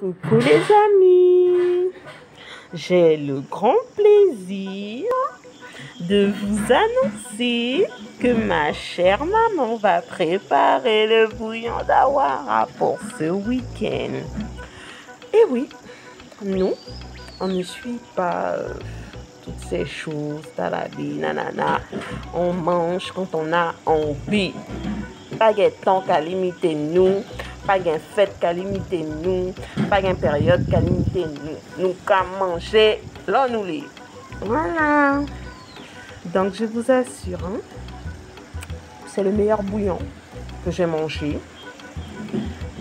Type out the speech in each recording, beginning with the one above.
Coucou les amis, j'ai le grand plaisir de vous annoncer que ma chère maman va préparer le bouillon d'awara pour ce week-end. Et oui, nous, on ne suit pas euh, toutes ces choses, talabi, nanana. On mange quand on a envie. Pas temps qu'à limiter nous pas de fête qui limité nous, pas de période qui limité nous. Nous qu'à manger, là nous les. Voilà. Donc je vous assure, hein, c'est le meilleur bouillon que j'ai mangé.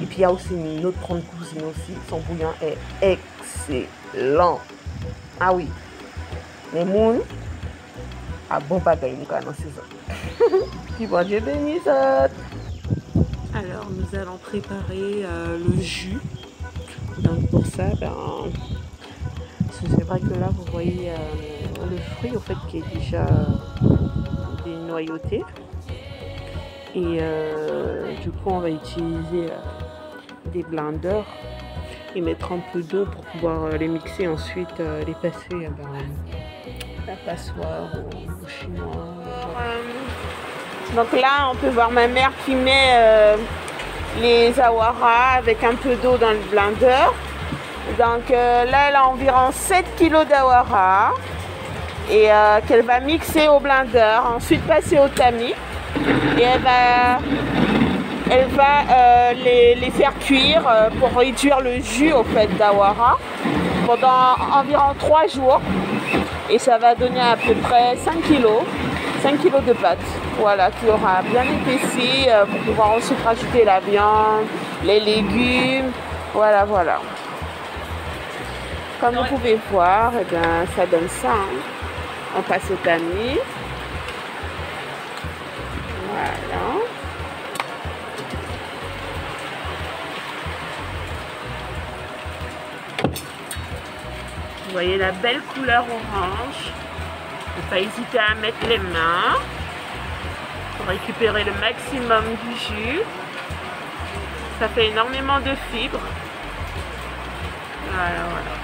Et puis il y a aussi une autre grande cousine aussi. Son bouillon est excellent. Ah oui. Les moules, à bon bagaille, nous dans saison. Puis bon Dieu bénisse. Alors nous allons préparer euh, le jus. Donc pour ça, ben, c'est vrai que là vous voyez euh, le fruit au fait qui est déjà dénoyauté. Et euh, du coup on va utiliser des blenders et mettre un peu d'eau pour pouvoir les mixer ensuite les passer ben, la passoire au, chinois. Donc là, on peut voir ma mère qui met euh, les awara avec un peu d'eau dans le blender. Donc euh, là, elle a environ 7 kg d'awara et euh, qu'elle va mixer au blender, ensuite passer au tamis. Et elle va, les, faire cuire pour réduire le jus au fait d'awara pendant environ 3 jours. Et ça va donner à peu près 5 kg, 5 kg de pâte voilà, qui aura bien épaissi euh, pour pouvoir ensuite rajouter la viande, les légumes. Voilà, voilà. Comme vous pouvez voir, eh bien, ça donne ça. Hein. On passe au tamis. Voilà. Vous voyez la belle couleur orange. Ne pas hésiter à mettre les mains pour récupérer le maximum du jus. Ça fait énormément de fibres. Voilà, voilà.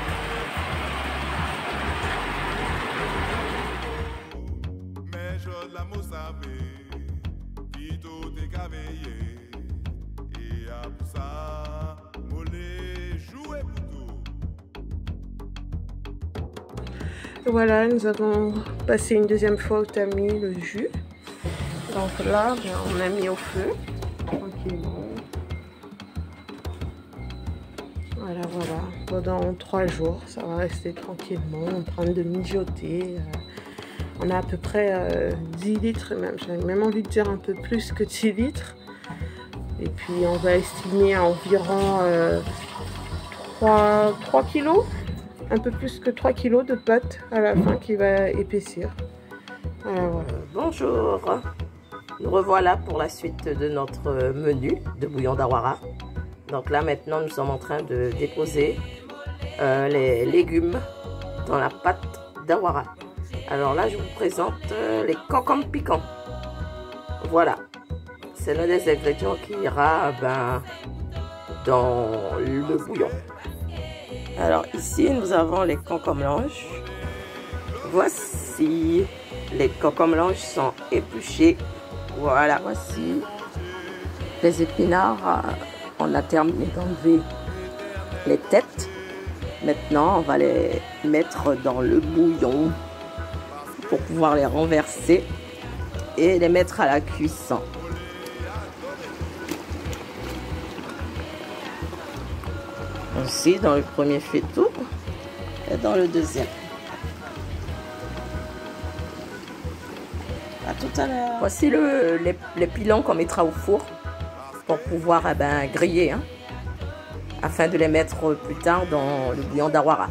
Voilà, nous avons passé une deuxième fois au tamis le jus. Donc là, on a mis au feu, tranquillement. Voilà, voilà. Pendant trois jours, ça va rester tranquillement en train de mijoter. Euh, on a à peu près 10 euh, litres, même. J'ai même envie de dire un peu plus que 10 litres. Et puis on va estimer à environ 3, euh, 3 kilos, un peu plus que 3 kilos de pâte à la fin qui va épaissir. Bonjour nous revoilà pour la suite de notre menu de bouillon d'awara. Donc là maintenant nous sommes en train de déposer euh, les légumes dans la pâte d'awara. Alors là je vous présente euh, les concombres piquants. Voilà, c'est l'un des ingrédients qui ira ben, dans le bouillon. Alors ici nous avons les concombres blanches. Voici les concombres blanches sont épluchés voilà, voici les épinards. Euh, on a terminé d'enlever les têtes. Maintenant, on va les mettre dans le bouillon pour pouvoir les renverser et les mettre à la cuisson. Aussi dans le premier faitout et dans le deuxième. tout à l'heure. Voici le, les, pilons qu'on mettra au four pour pouvoir eh ben, griller, hein, afin de les mettre plus tard dans le bouillon d'awara.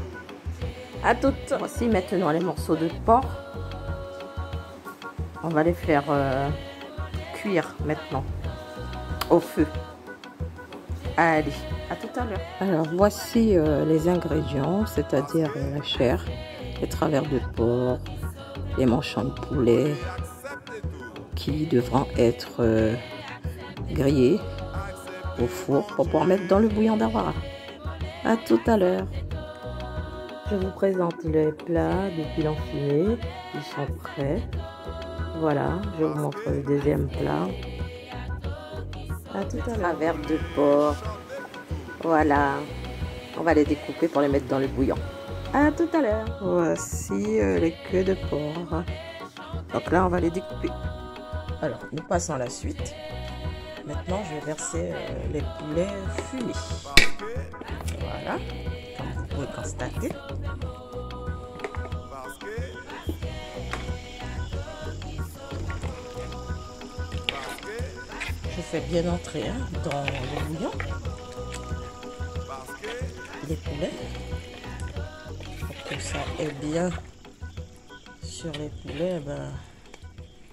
À toutes. Voici maintenant les morceaux de porc. On va les faire euh, cuire maintenant au feu. Allez, à tout à l'heure. Alors voici euh, les ingrédients, c'est-à-dire euh, la chair, les travers de porc, les manchons de poulet, qui devront être euh, grillés au four pour pouvoir mettre dans le bouillon d'awara. À tout à l'heure. Je vous présente les plats de pilon fumé. Ils sont prêts. Voilà, je vous montre le deuxième plat. À tout à l'heure. verre de porc. Voilà. On va les découper pour les mettre dans le bouillon. À tout à l'heure. Voici euh, les queues de porc. Donc là, on va les découper. Alors, nous passons à la suite. Maintenant, je vais verser euh, les poulets fumés. Voilà, comme vous pouvez constater. Je fais bien entrer hein, dans le bouillon. Les poulets. Pour que ça est bien sur les poulets ben,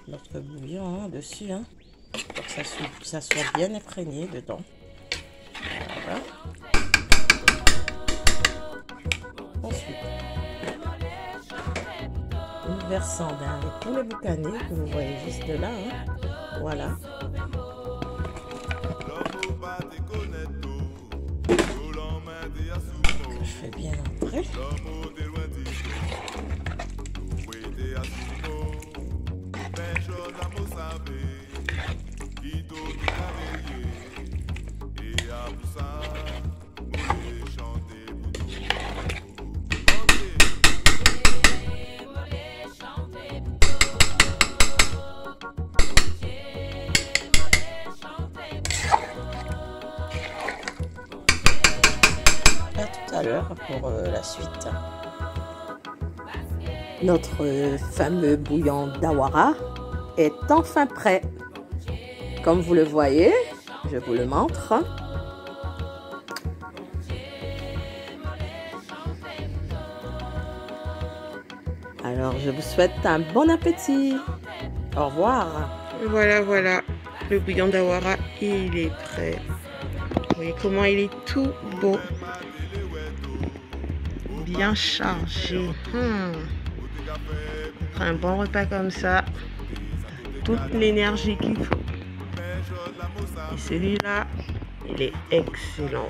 notre bouillon hein, dessus hein, pour que ça soit, ça soit bien imprégné dedans. Ensuite nous versons dans les poulets boucanés que vous voyez juste là hein. voilà je fais bien entrer pour euh, la suite. Notre fameux bouillon d'awara est enfin prêt. Comme vous le voyez, je vous le montre. Alors, je vous souhaite un bon appétit. Au revoir. Voilà, voilà. Le bouillon d'awara, il est prêt. Vous voyez comment il est tout beau chargé. Hmm. Un bon repas comme ça, toute l'énergie qu'il faut. Et celui-là, il est excellent.